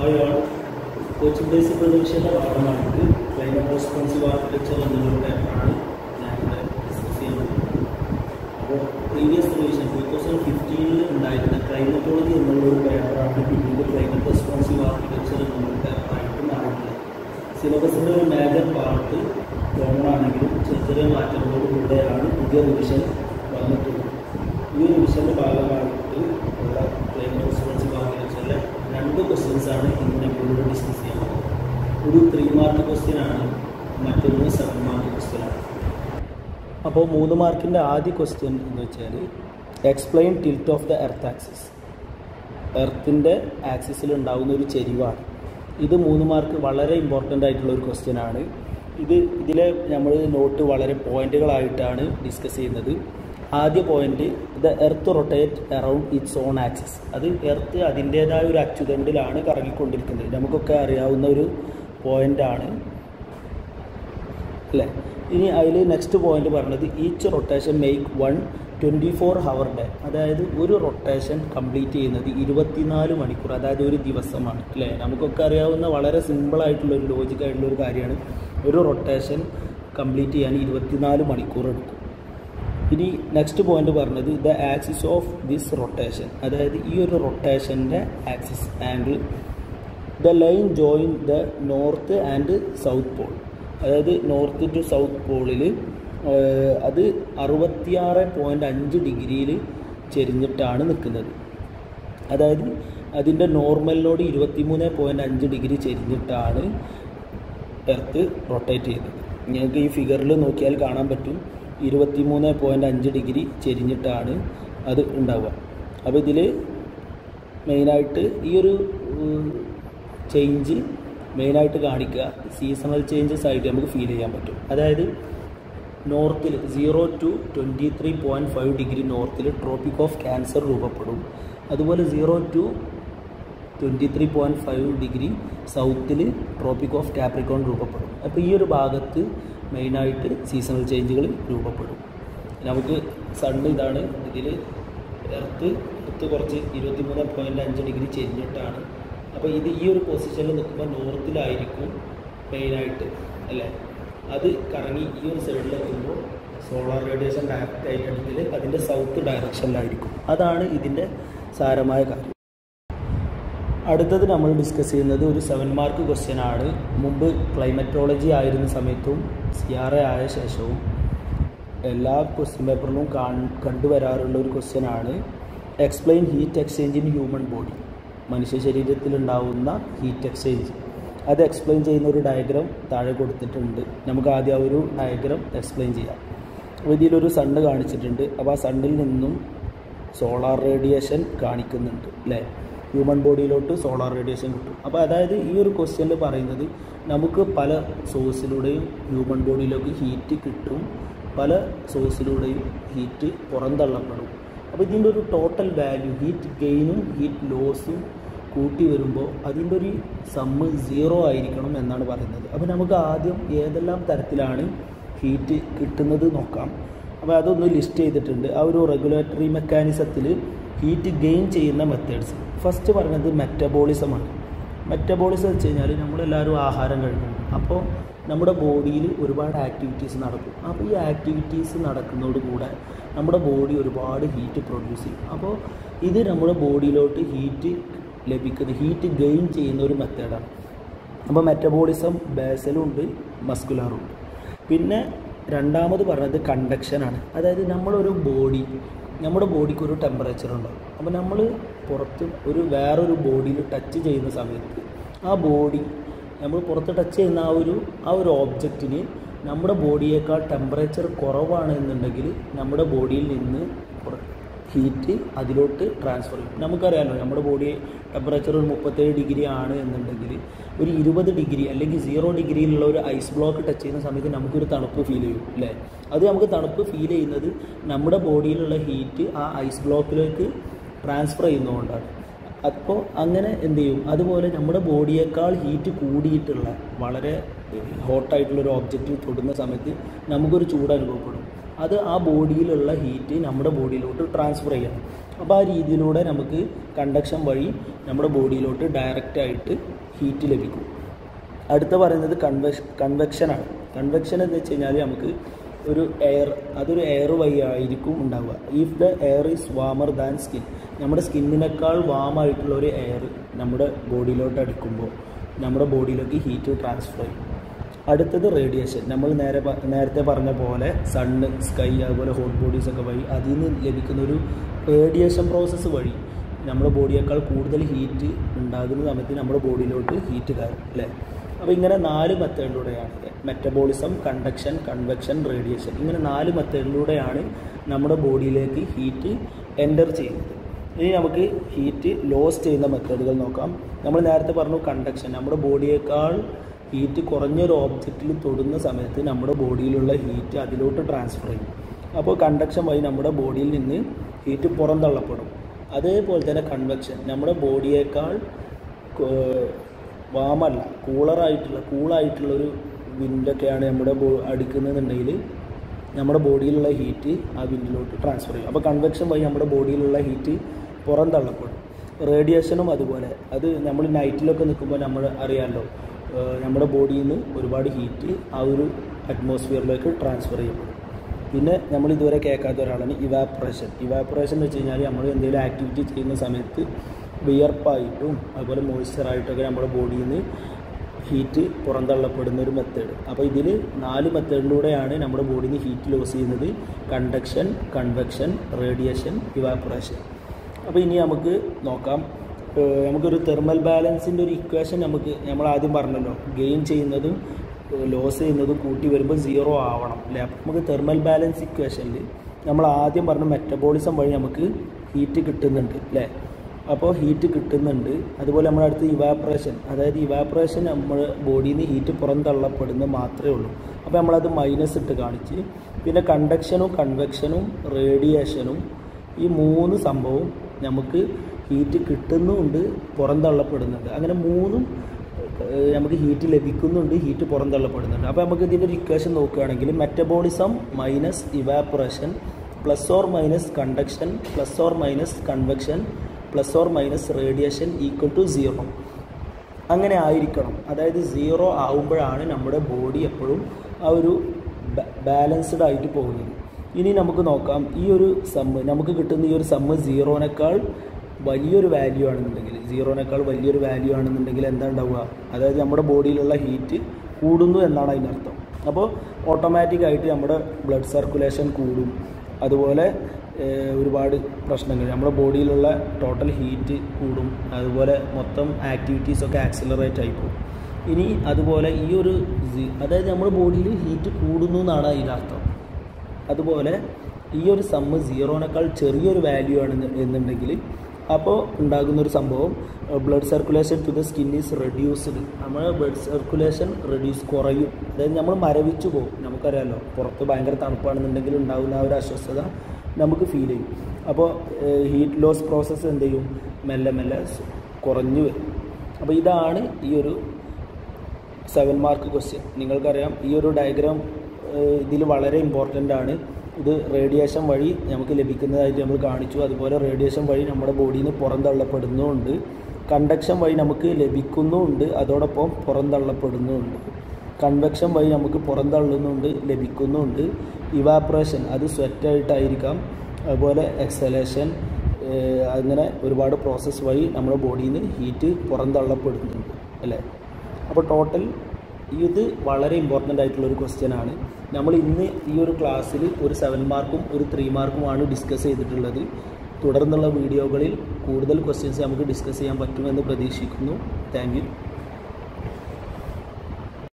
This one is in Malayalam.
ഹായ് ഓൾ കോച്ചിങ് ബേസ് പ്രതീക്ഷയുടെ ഭാഗമായിട്ട് ക്ലൈമറ്റ് റെസ്പോൺസീവ് ആർക്കിടെക്ചർ എന്നുള്ളൊരു ആണ് ഞാനിവിടെ ഡിസ്കസ് ചെയ്യുന്നത്. അപ്പോൾ പ്രീവിയസ് റിവിഷൻ ടൂ തൗസൻഡ് ഫിഫ്റ്റീനിൽ ഉണ്ടായിരുന്ന ക്ലൈമറ്റോളജി എന്നുള്ളൊരു പേപ്പറാണ് പിന്നീട് ക്ലൈമറ്റ് റെസ്പോൺസീവ് ആർക്കിടെക്ചർ എന്നുള്ളൊരു പേപ്പറായിട്ട് മാറിയിട്ടുള്ളത് സിലബസിന്റെ ഒരു മേജർ പാർട്ട് കോമൺ ആണെങ്കിലും ചെറിയ ചെറിയ മാറ്റങ്ങളോടുകൂടെയാണ് പുതിയ റിവിഷൻ വന്നിട്ടുള്ളത്. ഈ റിവിഷന്റെ ഭാഗമായിട്ട് ഉള്ള ക്ലൈമറ്റ് റെസ്പോൺസീവ് ആർക്കിടെക്ചറിലെ രണ്ട് ക്വസ്റ്റ്യൻസ് ആണ് ഇന്ന് നമ്മളിവിടെ ഡിസ്കസ് ചെയ്യുന്നത് ഒരു ത്രീ മാർക്ക് ക്വസ്റ്റ്യൻ ആണ് മറ്റൊന്ന് സെവൻ മാർക്ക് ക്വസ്റ്റ്യൻ ആണ്. അപ്പോൾ മൂന്ന് മാർക്കിന്റെ ആദ്യ ക്വസ്റ്റ്യൻ എന്ന് വെച്ചാൽ explain tilt of the earth axis എർത്തിന്റെ ആക്സിസിൽ ഉണ്ടാകുന്ന ഒരു ചെരിവാണ്. ഇത് മൂന്ന് മാർക്ക് വളരെ ഇമ്പോർട്ടന്റ് ആയിട്ടുള്ള ഒരു ക്വസ്റ്റ്യൻ ആണ്. ഇത് ഇതിലെ നമ്മൾ നോട്ട് വളരെ പോയിന്റുകളായിട്ടാണ് ഡിസ്കസ് ചെയ്യുന്നത്. ആദ്യ point the earth rotate around its own axis അത് എർത്ത് അതിന്റേതായ ഒരു അച്ചുതണ്ടിലാണ് കറങ്ങിക്കൊണ്ടിരിക്കുന്നത്. നമുക്കൊക്കെ അറിയാവുന്ന ഒരു പോയിന്റാണ് അല്ലേ? ഇനി അതിൽ നെക്സ്റ്റ് പോയിന്റ് പറഞ്ഞത് each rotation make one twenty four hour day അതായത് ഒരു റൊട്ടേഷൻ കംപ്ലീറ്റ് ചെയ്യുന്നത് ഇരുപത്തിനാല് മണിക്കൂർ അതായത് ഒരു ദിവസമാണ്. അല്ലേ? നമുക്കൊക്കെ അറിയാവുന്ന വളരെ സിമ്പിളായിട്ടുള്ള ഒരു ലോജിക്കായിട്ടുള്ള ഒരു കാര്യമാണ്. ഒരു റൊട്ടേഷൻ കംപ്ലീറ്റ് ചെയ്യാൻ ഇരുപത്തിനാല് മണിക്കൂർ എടുക്കും. ഇനി നെക്സ്റ്റ് പോയിന്റ് പറഞ്ഞത് the axis of this rotation അതായത് ഈ ഒരു റൊട്ടേഷന്റെ axis angle the line join the north and south pole അതായത് നോർത്ത് ടു സൗത്ത് പോളിൽ അത് അറുപത്തിയാറ് പോയിന്റ് അഞ്ച് ഡിഗ്രിയിൽ ചെരിഞ്ഞിട്ടാണ് നിൽക്കുന്നത്. അതായത് അതിന്റെ നോർമലിനോട് ഇരുപത്തിമൂന്ന് പോയിന്റ് അഞ്ച് ഡിഗ്രി ചെരിഞ്ഞിട്ടാണ് എർത്ത് റൊട്ടേറ്റ് ചെയ്യുന്നത്. നിങ്ങൾക്ക് ഈ ഫിഗറിൽ നോക്കിയാൽ കാണാൻ പറ്റും. ഇരുപത്തിമൂന്ന് പോയിന്റ് അഞ്ച് ഡിഗ്രി ചെരിഞ്ഞിട്ടാണ് അത് ഉണ്ടാവുക. അപ്പോൾ ഇതിൽ മെയിനായിട്ട് ഈ ഒരു ചേഞ്ച് മെയിനായിട്ട് കാണിക്കുക. സീസണൽ ചേഞ്ചസ് ആയിട്ട് നമുക്ക് ഫീൽ ചെയ്യാൻ പറ്റും. അതായത് നോർത്തിൽ zero to twenty three point five degree നോർത്തിൽ tropic of cancer രൂപപ്പെടും. അതുപോലെ zero to twenty three point five degree സൗത്തിൽ tropic of Capricorn രൂപപ്പെടും. അപ്പോൾ ഈ ഒരു ഭാഗത്ത് മെയിനായിട്ട് സീസണൽ ചേഞ്ചുകൾ രൂപപ്പെടും. നമുക്ക് സണ്ണ് ഇതാണ്. ഇതിൽ എർത്ത് എർത്ത് കുറച്ച് ഇരുപത്തി മൂന്ന് പോയിന്റ് അഞ്ച് ഡിഗ്രി ചെരിഞ്ഞിട്ടാണ്. അപ്പോൾ ഇത് ഈ ഒരു പൊസിഷനിൽ നിൽക്കുമ്പോൾ നോർത്തിലായിരിക്കും മെയിനായിട്ട് അല്ലേ? അത് കറങ്ങി ഈ ഒരു സൈഡിലെത്തുമ്പോൾ സോളാർ റേഡിയേഷൻ ഡയറക്റ്റ് ആയിട്ടുണ്ടെങ്കിൽ അതിന്റെ സൗത്ത് ഡയറക്ഷനിലായിരിക്കും അതാണ് ഇതിന്റെ സാരമായ കാര്യം. അടുത്തത് നമ്മൾ ഡിസ്കസ് ചെയ്യുന്നത് ഒരു സെവൻ മാർക്ക് ക്വസ്റ്റ്യൻ ആണ്. മുമ്പ് ക്ലൈമറ്റോളജി ആയിരുന്ന സമയത്തും സി ആർ എ ആയ ശേഷവും എല്ലാ ക്വസ്റ്റ്യൻ പേപ്പറിലും കണ്ടുവരാറുള്ള ഒരു ക്വസ്റ്റ്യൻ ആണ്. Explain heat exchange in human body മനുഷ്യ ശരീരത്തിൽ ഉണ്ടാവുന്ന ഹീറ്റ് എക്സ്ചേഞ്ച് അത് എക്സ്പ്ലെയിൻ ചെയ്യുന്ന ഒരു ഡയഗ്രാം താഴെ കൊടുത്തിട്ടുണ്ട്. നമുക്ക് ആദ്യം ആ ഒരു ഡയഗ്രാം എക്സ്പ്ലെയിൻ ചെയ്യാം. ഇതിലൊരു സണ്ണ് കാണിച്ചിട്ടുണ്ട്. അപ്പോൾ ആ സണ്ണിൽ നിന്നും സോളാർ റേഡിയേഷൻ കാണിക്കുന്നുണ്ട് അല്ലേ ഹ്യൂമൻ ബോഡിയിലോട്ട് സോളാർ റേഡിയേഷൻ കിട്ടും. അപ്പോൾ അതായത് ഈ ഒരു ക്വസ്റ്റ്യനിൽ പറയുന്നത് നമുക്ക് പല സോഴ്സിലൂടെയും ഹ്യൂമൻ ബോഡിയിലേക്ക് ഹീറ്റ് കിട്ടും. പല സോഴ്സിലൂടെയും ഹീറ്റ് പുറന്തള്ളപ്പെടും. അപ്പോൾ ഇതിന്റെ ഒരു ടോട്ടൽ വാല്യൂ ഹീറ്റ് ഗെയിനും ഹീറ്റ് ലോസും കൂട്ടി വരുമ്പോൾ അതിന്റെ ഒരു സമ്മ് സീറോ ആയിരിക്കണം എന്നാണ് പറയുന്നത്. അപ്പോൾ നമുക്ക് ആദ്യം ഏതെല്ലാം തരത്തിലാണ് ഹീറ്റ് കിട്ടുന്നത് നോക്കാം. അപ്പോൾ അതൊന്ന് ലിസ്റ്റ് ചെയ്തിട്ടുണ്ട്. ആ ഒരു റെഗുലേറ്ററി മെക്കാനിസത്തിൽ ഹീറ്റ് ഗെയിൻ ചെയ്യുന്ന മെത്തേഡ്സ് ഫസ്റ്റ് പറഞ്ഞത് മെറ്റബോളിസമാണ് മെറ്റബോളിസം വെച്ച് കഴിഞ്ഞാൽ നമ്മളെല്ലാവരും ആഹാരം കഴിക്കുന്നു അപ്പോൾ നമ്മുടെ ബോഡിയിൽ ഒരുപാട് ആക്ടിവിറ്റീസ് നടക്കും. അപ്പോൾ ഈ ആക്ടിവിറ്റീസ് നടക്കുന്നതോടുകൂടെ നമ്മുടെ ബോഡി ഒരുപാട് ഹീറ്റ് പ്രൊഡ്യൂസ് ചെയ്യും. അപ്പോൾ ഇത് നമ്മുടെ ബോഡിയിലോട്ട് ഹീറ്റ് ലഭിക്കുന്ന ഹീറ്റ് ഗെയിൻ ചെയ്യുന്ന ഒരു മെത്തേഡാണ് അപ്പോൾ മെറ്റബോളിസം ബേസലും ഉണ്ട് മസ്കുലാറും ഉണ്ട്. പിന്നെ രണ്ടാമത് പറഞ്ഞത് കണ്ടക്ഷനാണ് അതായത് നമ്മളൊരു ബോഡി നമ്മുടെ ബോഡിക്ക് ഒരു ടെമ്പറേച്ചർ ഉണ്ടാവും അപ്പോൾ നമ്മൾ പുറത്ത് ഒരു വേറൊരു ബോഡിയിൽ ടച്ച് ചെയ്യുന്ന സമയത്ത് ആ ബോഡി നമ്മൾ പുറത്ത് ടച്ച് ചെയ്യുന്ന ആ ഒരു ആ ഒരു ഓബ്ജക്റ്റിന് നമ്മുടെ ബോഡിയേക്കാൾ ടെമ്പറേച്ചർ കുറവാണ് എന്നുണ്ടെങ്കിൽ നമ്മുടെ ബോഡിയിൽ നിന്ന് ഹീറ്റ് അതിലോട്ട് ട്രാൻസ്ഫർ ചെയ്യും. നമുക്കറിയാമല്ലോ നമ്മുടെ ബോഡി ടെമ്പറേച്ചർ ഒരു മുപ്പത്തേഴ് ഡിഗ്രി ആണ് എന്നുണ്ടെങ്കിൽ ഒരു ഇരുപത് ഡിഗ്രി അല്ലെങ്കിൽ സീറോ ഡിഗ്രിയിലുള്ള ഒരു ഐസ് ബ്ലോക്ക് ടച്ച് ചെയ്യുന്ന സമയത്ത് നമുക്കൊരു തണുപ്പ് ഫീൽ ചെയ്യും അല്ലേ? അത് നമുക്ക് തണുപ്പ് ഫീൽ ചെയ്യുന്നത് നമ്മുടെ ബോഡിയിലുള്ള ഹീറ്റ് ആ ഐസ് ബ്ലോക്കിലേക്ക് ട്രാൻസ്ഫർ ചെയ്യുന്നതുകൊണ്ടാണ്. അപ്പോൾ അങ്ങനെ എന്ത് ചെയ്യും? അതുപോലെ നമ്മുടെ ബോഡിയേക്കാൾ ഹീറ്റ് കൂടിയിട്ടുള്ള വളരെ ഹോട്ടായിട്ടുള്ള ഒരു ഓബ്ജക്റ്റിൽ തൊടുന്ന സമയത്ത് നമുക്കൊരു ചൂട് അനുഭവപ്പെടും. അത് ആ ബോഡിയിലുള്ള ഹീറ്റ് നമ്മുടെ ബോഡിയിലോട്ട് ട്രാൻസ്ഫർ ചെയ്യണം. അപ്പോൾ ആ രീതിയിലൂടെ നമുക്ക് കണ്ടക്ഷൻ വഴി നമ്മുടെ ബോഡിയിലോട്ട് ഡയറക്റ്റായിട്ട് ഹീറ്റ് ലഭിക്കും. അടുത്ത പറയുന്നത് കൺവെക്ഷ കൺവെക്ഷനാണ് കൺവെക്ഷൻ എന്ന് വെച്ച് കഴിഞ്ഞാൽ നമുക്ക് ഒരു എയർ അതൊരു എയർ വഴി ആയിരിക്കും ഉണ്ടാവുക. If the air is warmer than skin നമ്മുടെ സ്കിന്നിനേക്കാൾ വാമായിട്ടുള്ള ഒരു എയർ നമ്മുടെ ബോഡിയിലോട്ട് അടുക്കുമ്പോൾ നമ്മുടെ ബോഡിയിലേക്ക് ഹീറ്റ് ട്രാൻസ്ഫർ ചെയ്യും. അടുത്തത് റേഡിയേഷൻ. നമ്മൾ നേരെ നേരത്തെ പറഞ്ഞ പോലെ സണ്ണ് സ്കൈ അതുപോലെ ഹോട്ട് ബോഡീസ് ഒക്കെ വഴി അതിൽ നിന്ന് ലഭിക്കുന്ന ഒരു റേഡിയേഷൻ പ്രോസസ്സ് വഴി നമ്മുടെ ബോഡിയേക്കാൾ കൂടുതൽ ഹീറ്റ് ഉണ്ടാകുന്ന സമയത്ത് നമ്മുടെ ബോഡിയിലോട്ട് ഹീറ്റ് കയറും അല്ലേ? അപ്പോൾ ഇങ്ങനെ നാല് മെത്തേഡിലൂടെയാണ് മെറ്റബോളിസം കണ്ടക്ഷൻ കൺവെക്ഷൻ റേഡിയേഷൻ ഇങ്ങനെ നാല് മെത്തേഡിലൂടെയാണ് നമ്മുടെ ബോഡിയിലേക്ക് ഹീറ്റ് എന്റർ ചെയ്യുന്നത്. ഇനി നമുക്ക് ഹീറ്റ് ലോസ് ചെയ്യുന്ന മെത്തേഡുകൾ നോക്കാം. നമ്മൾ നേരത്തെ പറഞ്ഞു കണ്ടക്ഷൻ നമ്മുടെ ബോഡിയേക്കാൾ ഹീറ്റ് കുറഞ്ഞൊരു ഓബ്ജക്റ്റിൽ തൊടുന്ന സമയത്ത് നമ്മുടെ ബോഡിയിലുള്ള ഹീറ്റ് അതിലോട്ട് ട്രാൻസ്ഫർ ചെയ്യും. അപ്പോൾ കണ്ടക്ഷൻ വഴി നമ്മുടെ ബോഡിയിൽ നിന്ന് ഹീറ്റ് പുറന്തള്ളപ്പെടും. അതേപോലെ തന്നെ കൺവെക്ഷൻ നമ്മുടെ ബോഡിയേക്കാൾ വാമല്ല കൂളറായിട്ടുള്ള കൂളായിട്ടുള്ളൊരു വിൻഡൊക്കെയാണ് നമ്മുടെ ബോ അടിക്കുന്നതെന്നുണ്ടെങ്കിൽ നമ്മുടെ ബോഡിയിലുള്ള ഹീറ്റ് ആ വിൻഡിലോട്ട് ട്രാൻസ്ഫർ ചെയ്യും. അപ്പോൾ കൺവെക്ഷൻ വഴി നമ്മുടെ ബോഡിയിലുള്ള ഹീറ്റ് പുറന്തള്ളപ്പെടും. റേഡിയേഷനും അതുപോലെ. അത് നമ്മൾ നൈറ്റിലൊക്കെ നിൽക്കുമ്പോൾ നമ്മൾ അറിയാമല്ലോ നമ്മുടെ ബോഡിയിൽ നിന്ന് ഒരുപാട് ഹീറ്റ് ആ ഒരു അറ്റ്മോസ്ഫിയറിലേക്ക് ട്രാൻസ്ഫർ ചെയ്യപ്പെടും പിന്നെ നമ്മൾ ഇതുവരെ കേൾക്കാത്ത ഒരാളാണ് ഇവാപ്പറേഷൻ ഇവാപ്പറേഷൻ എന്ന് വെച്ച് കഴിഞ്ഞാൽ നമ്മൾ എന്തെങ്കിലും ആക്ടിവിറ്റി ചെയ്യുന്ന സമയത്ത് വിയർപ്പായിട്ടും അതുപോലെ മോയ്സ്ചറായിട്ടൊക്കെ നമ്മുടെ ബോഡിയിൽ നിന്ന് ഹീറ്റ് പുറന്തള്ളപ്പെടുന്ന ഒരു മെത്തേഡ്. അപ്പോൾ ഇതിൽ നാല് മെത്തേഡിലൂടെയാണ് നമ്മുടെ ബോഡിയിൽ നിന്ന് ഹീറ്റ് ലോസ് ചെയ്യുന്നത്. കണ്ടക്ഷൻ കൺവെക്ഷൻ റേഡിയേഷൻ ഇവാപ്പറേഷൻ അപ്പോൾ ഇനി നമുക്ക് നോക്കാം. നമുക്കൊരു തെർമൽ ബാലൻസിന്റെ ഒരു ഇക്വേഷൻ നമുക്ക് നമ്മൾ ആദ്യം പറഞ്ഞല്ലോ. ഗെയിൻ ചെയ്യുന്നതും ലോസ് ചെയ്യുന്നതും കൂട്ടി വരുമ്പോൾ സീറോ ആവണം അല്ലേ? അപ്പോൾ നമുക്ക് തെർമൽ ബാലൻസ് ഇക്വേഷനിൽ നമ്മൾ ആദ്യം പറഞ്ഞ മെറ്റബോളിസം വഴി നമുക്ക് ഹീറ്റ് കിട്ടുന്നുണ്ട് അല്ലേ? അപ്പോൾ ഹീറ്റ് കിട്ടുന്നുണ്ട്. അതുപോലെ നമ്മുടെ അടുത്ത് ഇവാപ്രേഷൻ അതായത് ഇവാപ്രേഷൻ നമ്മൾ ബോഡിയിൽ നിന്ന് ഹീറ്റ് പുറന്തള്ളപ്പെടുന്നത് മാത്രമേ ഉള്ളൂ. അപ്പോൾ നമ്മളത് മൈനസ് ഇട്ട് കാണിച്ച് പിന്നെ കണ്ടക്ഷനും കൺവെക്ഷനും റേഡിയേഷനും ഈ മൂന്ന് സംഭവം നമുക്ക് ഹീറ്റ് കിട്ടുന്നുമുണ്ട് പുറന്തള്ളപ്പെടുന്നുണ്ട് അങ്ങനെ മൂന്നും നമുക്ക് ഹീറ്റ് ലഭിക്കുന്നുണ്ട് ഹീറ്റ് പുറന്തള്ളപ്പെടുന്നുണ്ട് അപ്പോൾ നമുക്ക് ഇതിന്റെ ഒരു ഇക്വേഷൻ നോക്കുകയാണെങ്കിൽ metabolism minus evaporation plus or minus conduction plus or minus convection plus or minus radiation equal to zero അങ്ങനെ ആയിരിക്കണം. അതായത് സീറോ ആവുമ്പോഴാണ് നമ്മുടെ ബോഡി എപ്പോഴും ആ ഒരു ബാലൻസ്ഡ് ആയിട്ട് പോകുന്നത്. ഇനി നമുക്ക് നോക്കാം. ഈ ഒരു സമ്മ് നമുക്ക് കിട്ടുന്ന ഈ ഒരു സമ്മ് സീറോനേക്കാൾ വലിയൊരു വാല്യൂ ആണെന്നുണ്ടെങ്കിൽ സീറോനേക്കാൾ വലിയൊരു വാല്യൂ ആണെന്നുണ്ടെങ്കിൽ എന്താ ഉണ്ടാവുക? അതായത് നമ്മുടെ ബോഡിയിലുള്ള ഹീറ്റ് കൂടുന്നു എന്നാണ് അതിനർത്ഥം അപ്പോൾ ഓട്ടോമാറ്റിക്കായിട്ട് നമ്മുടെ ബ്ലഡ് സർക്കുലേഷൻ കൂടും. അതുപോലെ ഒരുപാട് പ്രശ്നങ്ങൾ. നമ്മുടെ ബോഡിയിലുള്ള ടോട്ടൽ ഹീറ്റ് കൂടും. അതുപോലെ മൊത്തം ആക്ടിവിറ്റീസൊക്കെ ആക്സിലറേറ്റ് ആയി പോകും. ഇനി അതുപോലെ ഈ ഒരു അതായത് നമ്മുടെ ബോഡിയിൽ ഹീറ്റ് കൂടുന്നു എന്നാണ് അതിന്റെ അർത്ഥം. അതുപോലെ ഈ ഒരു സമ്മ് സീറോനേക്കാൾ ചെറിയൊരു വാല്യൂ ആണ് എന്നുണ്ടെങ്കിൽ അപ്പോൾ ഉണ്ടാകുന്ന ഒരു സംഭവം blood circulation to the skin is reduced നമ്മൾ ബ്ലഡ് സർക്കുലേഷൻ റെഡ്യൂസ് കുറയും. അതായത് നമ്മൾ മരവിച്ചു പോകും. നമുക്കറിയാമല്ലോ പുറത്ത് ഭയങ്കര തണുപ്പാണെന്നുണ്ടെങ്കിൽ ഉണ്ടാകുന്ന ആ ഒരു അസ്വസ്ഥത നമുക്ക് ഫീൽ ചെയ്യും. അപ്പോൾ ഹീറ്റ് ലോസ് പ്രോസസ്സ് എന്ത് ചെയ്യും? മെല്ലെ മെല്ലെ കുറഞ്ഞു വരും. അപ്പോൾ ഇതാണ് ഈ ഒരു സെവൻ മാർക്ക് ക്വസ്റ്റ്യൻ നിങ്ങൾക്കറിയാം ഈ ഒരു ഡയഗ്രാം ഇതിൽ വളരെ ഇമ്പോർട്ടന്റ് ആണ്. ഇത് റേഡിയേഷൻ വഴി നമുക്ക് ലഭിക്കുന്നതായിട്ട് നമ്മൾ കാണിച്ചു. അതുപോലെ റേഡിയേഷൻ വഴി നമ്മുടെ ബോഡിയിൽ നിന്ന് പുറന്തള്ളപ്പെടുന്നുമുണ്ട് കണ്ടക്ഷൻ വഴി നമുക്ക് ലഭിക്കുന്നുമുണ്ട് അതോടൊപ്പം പുറന്തള്ളപ്പെടുന്നുമുണ്ട് കൺവെക്ഷൻ വഴി നമുക്ക് പുറന്തള്ളുന്നുണ്ട് ലഭിക്കുന്നുമുണ്ട് ഇവാപ്രേഷൻ അത് സ്വെറ്റായിട്ടായിരിക്കാം. അതുപോലെ എക്സലേഷൻ അങ്ങനെ ഒരുപാട് പ്രോസസ്സ് വഴി നമ്മുടെ ബോഡിയിൽ നിന്ന് ഹീറ്റ് പുറന്തള്ളപ്പെടുന്നുണ്ട്. അല്ലേ? അപ്പോൾ ടോട്ടൽ ഇത് വളരെ ഇമ്പോർട്ടന്റ് ആയിട്ടുള്ളൊരു ക്വസ്റ്റ്യൻ ആണ്. നമ്മൾ ഇന്ന് ഈ ഒരു ക്ലാസ്സിൽ ഒരു സെവൻ മാർക്കും ഒരു ത്രീ മാർക്കുമാണ് ഡിസ്കസ് ചെയ്തിട്ടുള്ളത്. തുടർന്നുള്ള വീഡിയോകളിൽ കൂടുതൽ ക്വസ്റ്റ്യൻസ് നമുക്ക് ഡിസ്കസ് ചെയ്യാൻ പറ്റുമെന്ന് പ്രതീക്ഷിക്കുന്നു. താങ്ക്